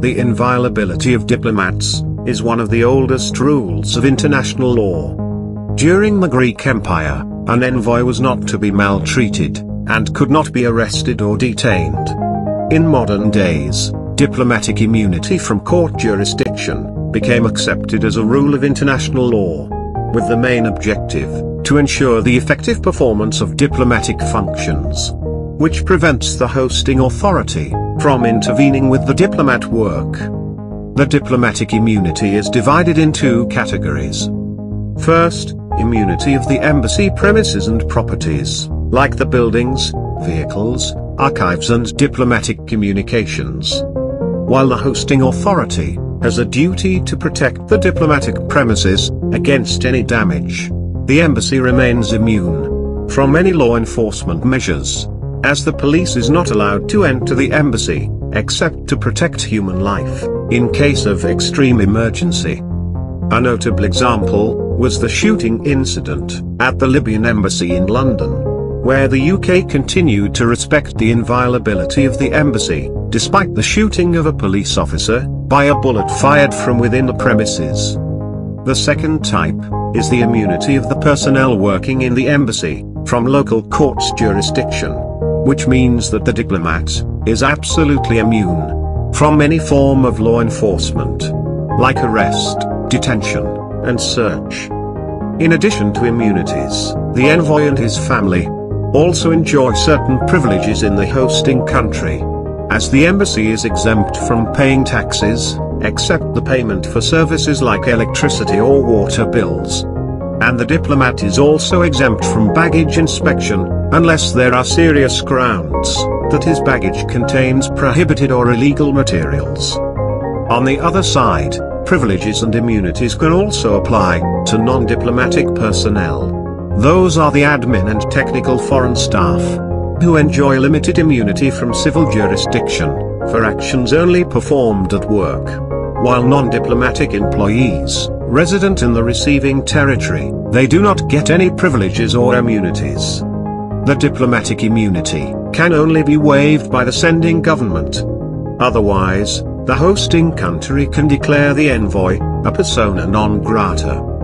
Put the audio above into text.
The inviolability of diplomats is one of the oldest rules of international law. During the Greek Empire, an envoy was not to be maltreated, and could not be arrested or detained. In modern days, diplomatic immunity from court jurisdiction became accepted as a rule of international law, with the main objective to ensure the effective performance of diplomatic functions, which prevents the hosting authority from intervening with the diplomat work. The diplomatic immunity is divided in two categories. First, immunity of the embassy premises and properties, like the buildings, vehicles, archives and diplomatic communications. While the hosting authority has a duty to protect the diplomatic premises against any damage, the embassy remains immune from any law enforcement measures, as the police is not allowed to enter the embassy, except to protect human life, in case of extreme emergency. A notable example, was the shooting incident, at the Libyan embassy in London, where the UK continued to respect the inviolability of the embassy, despite the shooting of a police officer, by a bullet fired from within the premises. The second type, is the immunity of the personnel working in the embassy, from local court's jurisdiction. Which means that the diplomat, is absolutely immune, from any form of law enforcement. Like arrest, detention, and search. In addition to immunities, the envoy and his family also enjoy certain privileges in the hosting country. As the embassy is exempt from paying taxes, except the payment for services like electricity or water bills. And the diplomat is also exempt from baggage inspection, unless there are serious grounds that his baggage contains prohibited or illegal materials. On the other side, privileges and immunities can also apply to non-diplomatic personnel. Those are the admin and technical foreign staff, who enjoy limited immunity from civil jurisdiction, for actions only performed at work. While non-diplomatic employees, resident in the receiving territory, they do not get any privileges or immunities. The diplomatic immunity can only be waived by the sending government. Otherwise, the hosting country can declare the envoy, a persona non grata.